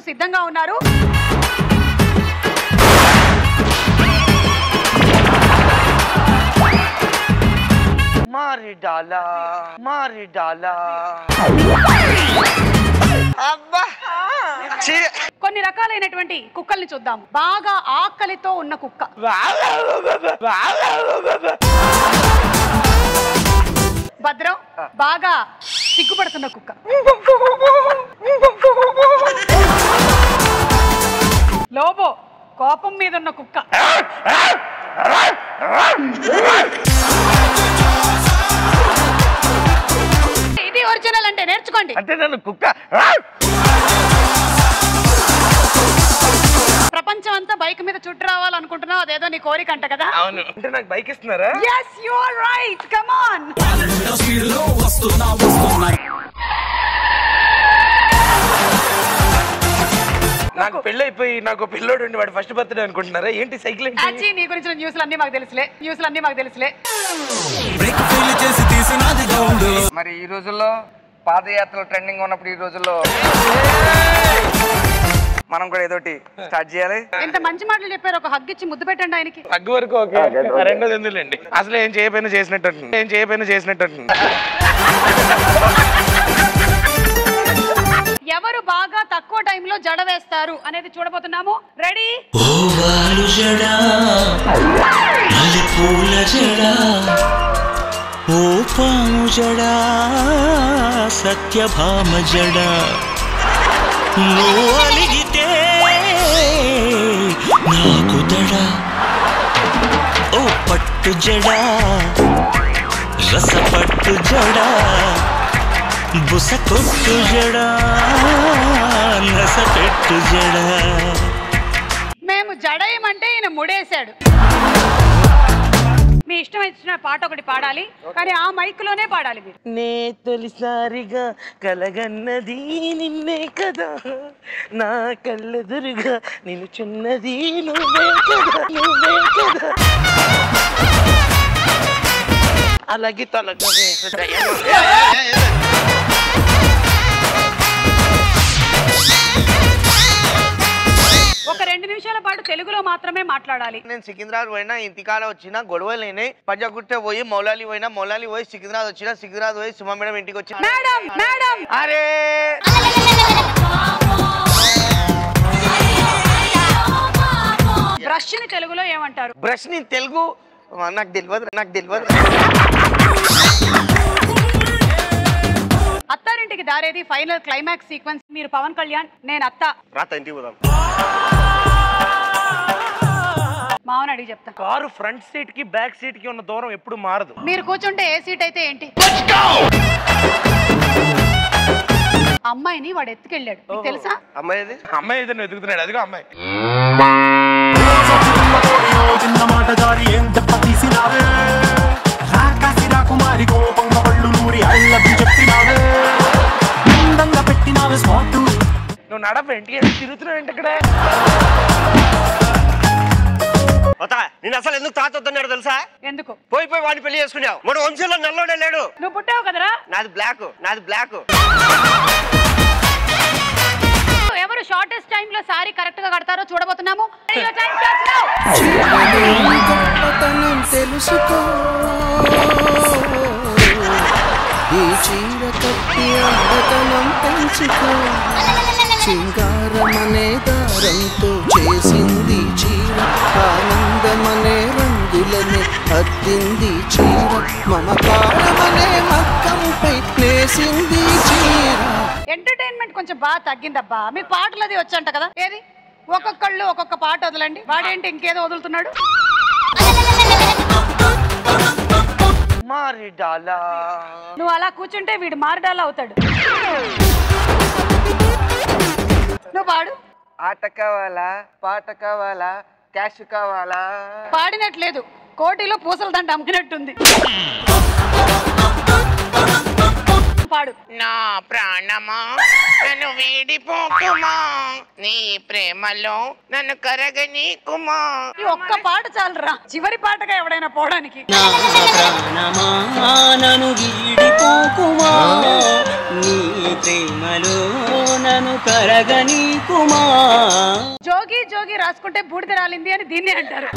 సిద్ధంగా ఉన్నారు. మారి డాలా మారి డాలా. అబ్బా! కొన్ని రకాలైనటువంటి కుక్కల్ని చూద్దాం. బాగా ఆకలితో ఉన్న కుక్క. భద్రం బాగా సిగ్గుపడుతున్న కుక్క. లోబో కోపం మీద ఉన్న కుక్క. ఇది ఒరిజినల్ అంటే నేర్చుకోండి. అంటే నన్ను కుక్క. అంతా బైక్ మీద చుట్టూ రావాలనుకుంటున్నావు? అదేదో నీ కోరిక అంట కదా? అవును. అంటే నాకు బైక్ ఇస్తున్నారా? నాకు పెళ్ళి అయిపోయి నాకు పిల్లోడు ఉండి వాడు ఫస్ట్ బర్త్డే అనుకుంటున్నారా? ఏంటి సైకిల్ ఏంటి? అచ్చి నీ గురించిన న్యూస్లు అన్ని మాకు తెలుసులే. న్యూస్లు అన్ని మాకు తెలుసులే. మరి ఈ రోజుల్లో పాదయాత్రలు ట్రెండింగ్ ఉన్నప్పుడు ఈ రోజుల్లో మనం కూడా ఏదోటి స్టార్ట్ చేయాలి. ఎంత మంచి మాటలు చెప్పారు. ఒక హగ్ ఇచ్చి ముద్దు పెట్టండి ఆయనకి. తగ్గు వరకు ఓకే. రెండోది ఎందులేండి అసలు ఏం చేయకపోయినా చేసినట్టు. ఏం చేయకపోయినా చేసినట్టు. ఎవరు బాగా తక్కువ టైంలో జడ వేస్తారు అనేది చూడబోతున్నాము. రెడీ ఓ వాలు జడా మల్లెపూల జడా ఓ పాము జడా సత్యభామ జడా నువ్వు అలిగితే పట్టు జడా రసపట్టు జడా బుస కొట్టు జడా నస పెట్టు జడా. మేము జడేయమంటే ఈయన ముడేశాడు. మీ ఇష్టం ఇచ్చిన పాట ఒకటి పాడాలి కానీ ఆ మైక్లోనే పాడాలి మీరు. నే తొలిసారిగా కలగన్నది నిన్నే కదా. నా కళ్ళెదురుగా నేను చిన్నది నువ్వే కదా నువ్వే కదా. అలాగే తొలగవే ఒక రెండు నిమిషాల పాటు తెలుగులో మాత్రమే మాట్లాడాలి. నేను సికింద్రాబాద్ పోయినా ఇంటికాడ వచ్చిన గొడవలేనే పంజగుట్ట పోయి మౌలాలి పోయినా మౌలాలి పోయి సికింద్రాబాద్ వచ్చిన సికింద్రాబాద్ పోయి సుమ మేడం ఇంటికి వచ్చిన. Madam madam. అరే! బ్రష్ని తెలుగులో ఏమంటారు? బ్రష్ని తెలుగు నాకు తెలియదు నాకు తెలియదు Attarintiki Daredi final climax sequence. మీరు పవన్ కళ్యాణ్ నేను అత్త. రాత ఇంటికి పోదాం. మావన్ అడిగి చెప్తా. కారు ఫ్రంట్ సీట్కి బ్యాక్ సీట్కి ఉన్న దూరం ఎప్పుడు మారదు. మీరు కూర్చుంటే ఏ సీట్ అయితే ఏంటి? అమ్మాయిని వాడు ఎత్తుకెళ్ళాడు. మీకు తెలుసా? అమ్మాయి అమ్మాయి ఏదైనా ఎదుగుతున్నాడు. అదిగో అమ్మాయి. చిన్న మాట జారి ఏం దెబ్బ తీసినావే రాకాసి రాకుమారి కోపంగా పళ్ళు నూరి ఐ లవ్ యు చెప్పినావే? అందంగా పెట్టినావే స్పాట్. నువ్వు నడప ఇంటికి తిరుగుతున్నావు ఏంటి ఇక్కడ? నేను అసలు ఎందుకు తాతొద్దన్నాడు తెలుసా? ఎందుకు? పోయి పోయి వాడిని పెళ్ళి చేసుకున్నావు. మన వంశంలో నల్లోడే లేడు. నువ్వు పుట్టావు కదరా? నాది బ్లాక్ నాది బ్లాక్. ఎవరు షార్టెస్ట్ టైం లో సారీ కరెక్ట్గా కడతారో చూడబోతున్నాము. Your తెలుసుకో. ఈ చీర కట్టి అందతనం పెంచుకో. దారంతో చేసింది చీర. ఆనందమనే రంగులనే అద్దింది చీర. మమకారమనే మక్కంపై నేసింది చీర. ఎంటర్టైన్మెంట్ కొంచెం బాగా తగ్గిందబ్బా. మీకు పాటలు అది వచ్చంట కదా. ఏది? ఒక్కొక్కళ్ళు ఒక్కొక్క పాట వదలండి. వాడేంటి ఇంకేదో వదులుతున్నాడు? నువ్వు అలా కూర్చుంటే వీడు మారడాలా అవుతాడు. నువ్వు పాడు. ఆట కావాలా? పాట కావాలా? క్యాష్ కావాలా? పాడినట్లేదు. కోటిలో పూసల దండ అమ్మినట్టుంది. పాడు. నా ప్రాణమా? నన్ను వీడిపోకుమా? నీ ప్రేమలో నన్ను కరగనీకుమా? ఈ ఒక్క పాట చాలరా. చివరి పాటగా ఎవడైనా పోవడానికి. నా ప్రాణమా? నను వీడిపోకుమా? నీ ప్రేమలో నన్ను కరగనీకుమా? జోగి జోగి రాసుకుంటే బూడిద రాలింది అని దీన్నే అంటారు.